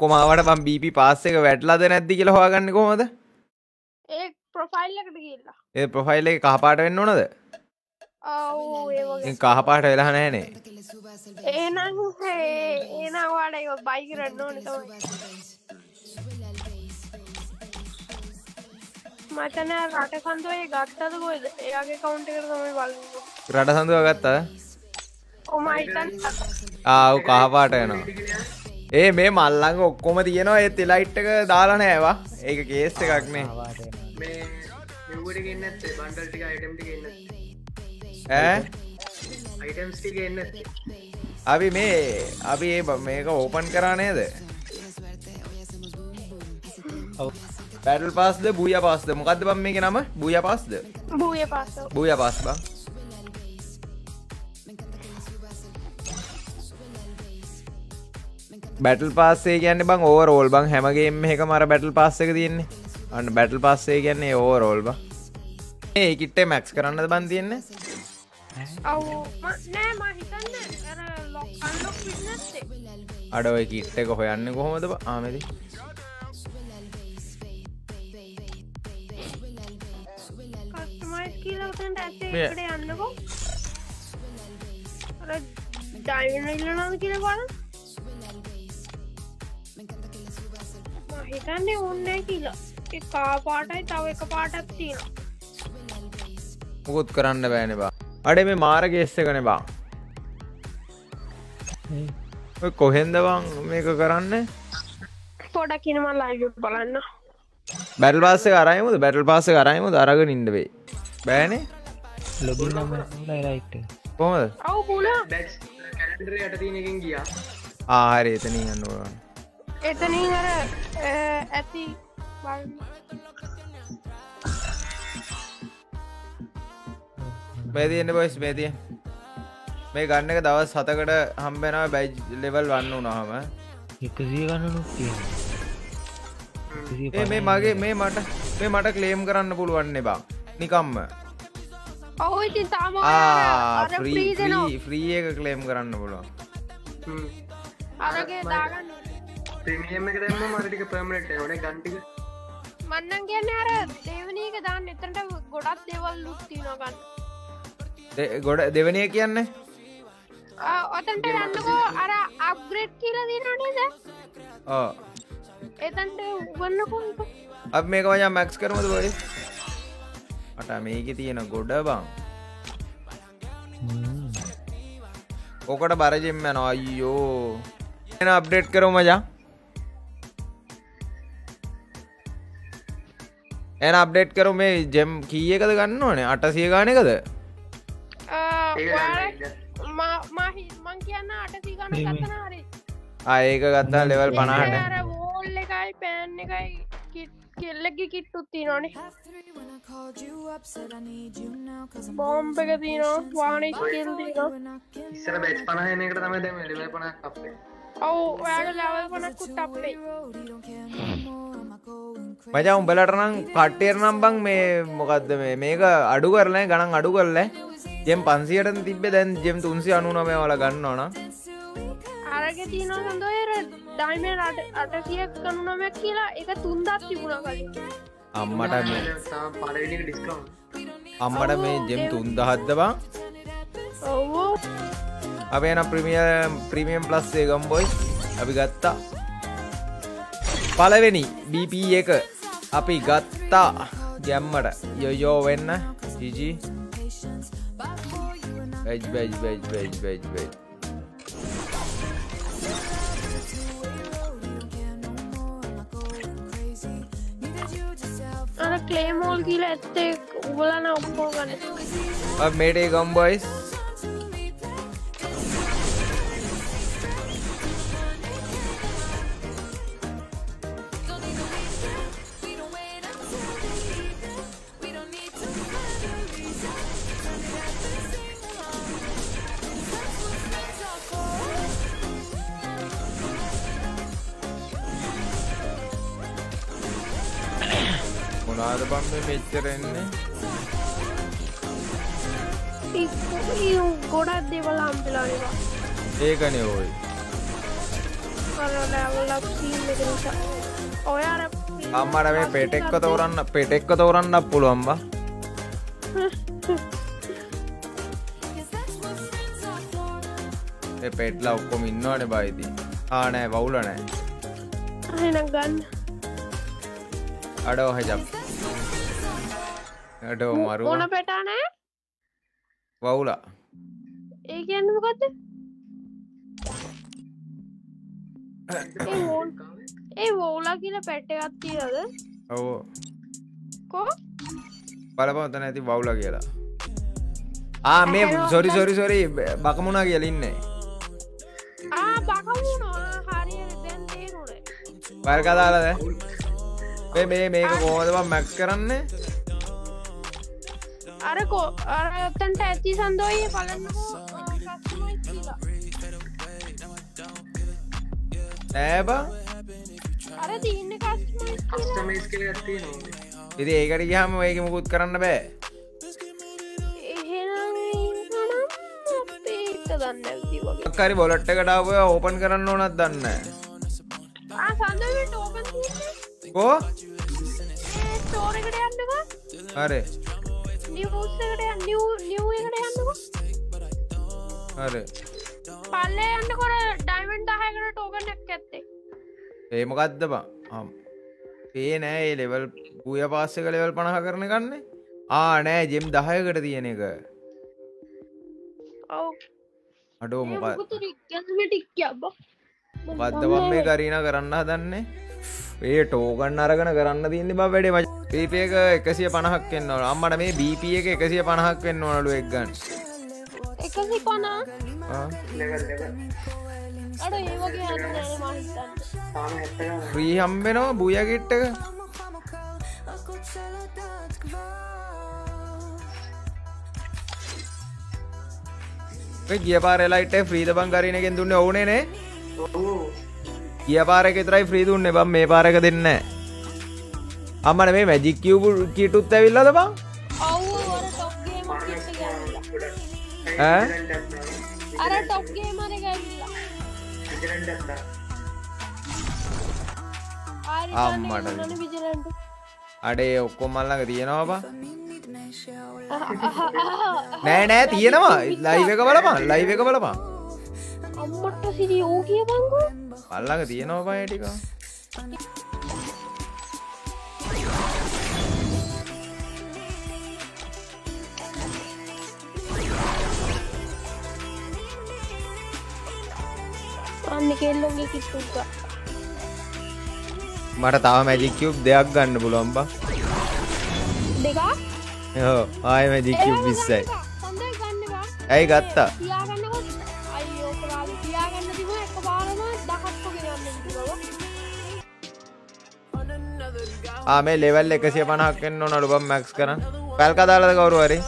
ඔක්කොම ආවට මම BP පාස් එක වැටලාද නැද්ද කියලා හොයාගන්නේ කොහමද? ඒ ප්‍රොෆයිල් එකට ගිහිල්ලා. ඒ ප්‍රොෆයිල් එක කහපාට වෙන්න ඕනද? කහපාට වෙලා නැහනේ. එහෙනම් ඒ එහෙනම් ඔයාලා ඒක බයි කරන්න ඕනේ. මචන රට කන්දෝය ගත්තද කොයිද එයාගේ කවුන්ට එකට තමයි බලන්න. රට සඳුව ගත්තද? ඔම හිතන්න ආ ඔව් කහපාට වෙනවා. ඒ මේ මල්ලඟ ඔක්කොම තියෙනවා. ඒ තිලයිට් එක දාලා නෑවා. ඒක කේස් එකක් නේ. මේ මෙව්වට ගන්න ඇත්තේ බන්ඩල් ටික අයිටම් ටික එන්න ඈ? අයිටම්ස් ටික එන්න ඇත්තේ අපි මේ අපි ඒ මේක ඕපන් කරා නේද? බැටල් පාස්ද බූය පාස්ද මොකක්ද බම් මේක නම? බූය පාස්ද බූය පස්ස බූය පාස් බං බැටල් පාස්සේ කියන්න බං ඕවරෝල් බං. හැමගේම එක මර බැටල් පාස්ස එක තියෙන්නේ. අන්න බැටල් පස්සේ කියන්නේ ඕවරෝල් බං. ඒ කිට්ටේ මැක්ස් කරන්නද බන් තියෙන්නේ? අඩ ඔය කිට්ට එක හොයන්න කොහොමද බං? ආමෙදි කියලා යන්නකෝ. අර ඩයිවන ඉල්ලනාද කියලා බලන්න හිතන්නේ ඕන්නෑ කියලා. ඒ කා පාටයි තව එක පාටක් තියෙනවා. මුකුත් කරන්න බෑනේ බා. අඩේ මේ මාර ගේස් එකනේ බං. ඔය කොහෙන්ද බං මේක කරන්න? පොඩක් කිනම ලයිව බලන්න. බැටල් පාස්ස කරයමුද බැටල් පාස කරයමුද අරගෙන ඉන්න වේ බෑනේ ගියා. ආහරි එතනින් යන්න ඕන එතනින් අර ඇති බලන්න මේ තියෙන්න බොයිස් මේ තිය මේ ගන්න එක දවස් හතකට හම්බෙනවා බැජ් ලෙවල් වන්න වුනහම එකසිය ගන්න නොක් ඒ මේ මගේ මේ මට මේ මට ක්ලේම් කරන්න පුළුවන් එබා නිකම්ම. ඉතින් තාම ්‍රී ෆ්‍රී එක ක්ලේම් කරන්න පුළුවන්. අරගේ දාගන්න ප්‍රමියම් එක දැම්ම මරටික ප්‍රමට් ොඩ ගන්ටික මන්නන් කියන්න අර දෙවනීක දාන්න. එතට ගොඩක් දෙවල් ලුත්ති නොගන්න දෙ- ගොඩ දෙවනිය කියන්නේ? ඔතන්ට යන්නකෝ. අර අප්ග්‍රේඩ් කියල දිනනේද ඕ එතන්ට උගන්නකෝ අප මේක වජා මැක්ස් කරමද බොයි අට මේක තියෙන ගොඩ බං. ඕකට බරජෙම්ම යන අයියෝ. එන අප්ඩේට් කරු එන අප්ඩේට් කරු මේ ජෙම් කී එකද ගන්න ඕනේ? අටසිය ගානකද ආඒක ගත්තා ලෙවල් පනාට අර වෝල් එකයි පෑන් එකයි කෙල්ලෙකි කිට්ටුත්ති නොනේ බෝම්ප එක තියනවා වානි ඉස්සර බැච් පනහනකට තම දැම ලිල පන අපේ ඔවු ඔයාට ලවල් පනක්කුත් අපේ මජා උඹලටනම් කට්ටේර නම් බං මේ මොකක්ද මේ? මේක අඩු කරලෑ ගණන් අඩු කරල ජෙම් පන්සියට තිබ්බේ? දැන් ජෙම් තුන්සි අනුනමය වල ගන්න ඕන අරග තියනවා සඳෝයර ඩයිම අටසිය කනුනමයක් කියලා. එක තුන්දත් තිබුණ කලින්. අම්මට මේ අම්මට මේ ජෙම් තුන්දහත්ද බං? ඔවෝ. අපේ එන ප්‍රමිය ප්‍රමියම් ප්ලස්සේ ගම්බොයි අපි ගත්තා පලවෙනි BP එක අපි ගත්තා ගැම්මට. යොයෝ වෙන්න. ජිජි badge badge badge badge badge badge අර කලේමෝල් කියල ඇත්තේ උබලන ඔක්කෝ ගන්න. මේටේ ගම්බොයිස් මොනාද බම් මේ මෙච්චරෙන්නේ ගොඩක් දෙවල අම්පිලානවා ඒකනේ ඔයි ලැවලක් සීන් එක නිසා ඔය අර අම්මට මේ පෙටෙක්ක තෝරන්න පෙටෙක්ක තෝරන්නක් පුළුවන්බ පෙට්ලා ඔක්කොම ඉන්නවාන බයිති ආනෑ වවුල නෑ අහෙන ගන්න අඩෝ හජම් අඩෝ මරු ඕන පෙටානෑ වවුලා. ඒ කියන්නමකක්ද ඒ වෝලා කියල පැට්ට ගත්තිීරද ඔවෝ. කෝ? බලපවතන ඇති වවුල කියලා. ආ මේ සොරි සොරි සොරි බකමුණා කියලින්නේ ආ බකමුණවා හරි දැන් තේරුණේ. වල් කදාලද මේ මේ මේක කෝදබ මැක් කරන්න අරකෝ අරතන්ට ඇති සන්දෝයේ පලන්නකෝ නෑබා අර තිීන්න කළ ගත්තේ නො ඉති ඒකට ගහම ඒක මුකුත් කරන්න බෑ. ඇති කරි බොලට්ට කටාව ඕපන් කරන්න ඕනත් දන්න කෝ ස්ටෝරකට යන්නක හරි. පල්ලේ යන්න කොර ඩයිමන්් දහයකට ටෝකනක් ඇත්තේ. ඒමකක්ද බා? ඒ නෑ ඒ ලෙවල් පුය පාස්සක ලෙවල් පණහ කරන ගන්න ආ නෑ ජෙම් දහයකට තියෙන එක. ඔව. අඩෝ මොකක් ගැසම ටික්ය බ. පත්දවම් මේ කරීන කරන්න හදන්නේ ඒ ටෝගන්න අරගන කරන්න තියන්නේ බ වැඩේ මච පීපක එකසිය පණහක් වෙන්නවා අම්මට මේ බීප එක එකසිය පණහක් වෙන්න ඕනලු එක්ගන් එකසි පනා ලෙවල් ලෙවල් අඩ ඒ වගේ හන්න නෑ මහිතන්න තාම හැත්තග ්‍රී හම්බෙනවා බුයගිට්ටක ගිය පාරලයිට ්‍රීද බං කරනගෙන් දුන්න ඕනේනේ ඔහු කිය පාරක තරයි ්‍රී දුන්න බම් මේ පාරක දෙන්න අම්මන මේ මැජික්කියවපු කීටුත් ඇවිල්ලද බං අර ටොක්ගේ මර අම්මට. අඩේ ඔක්කොම් මල්ලඟ තියෙනවා බා නෑ නෑ තියෙනවා. ලයිව එක බලපන් ලයිව එක බලපන් අම්මට සිරි ඕ කිය බංගු අල්ලඟ තියෙනවා බා ටික. අන්න කෙල්ලොගේ කිට්ටුක්ක මට තව මැජික්කියුබ් දෙයක් ගන්න පුළුවන් බා. දෙකා ආය මැජික්කියුබ් විස්සයි ඇයි ගත්තා ආමේ ලෙවල් එකසිය පනහක් එන්න නොඩුබම් මැක්ස් කරන්න. පැල් කදාලද කවරු හරි?